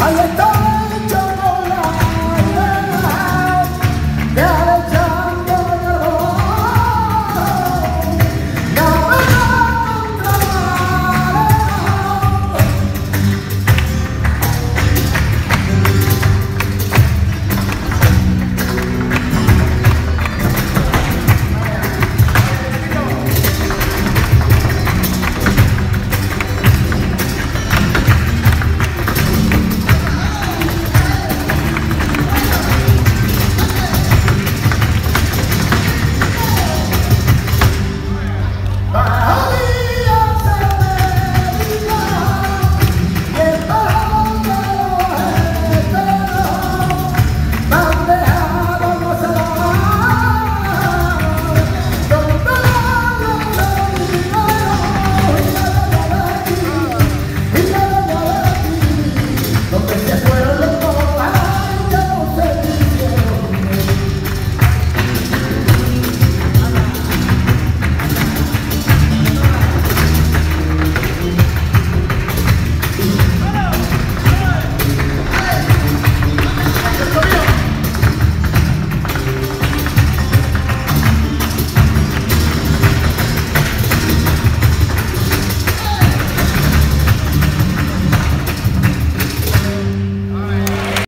Aí então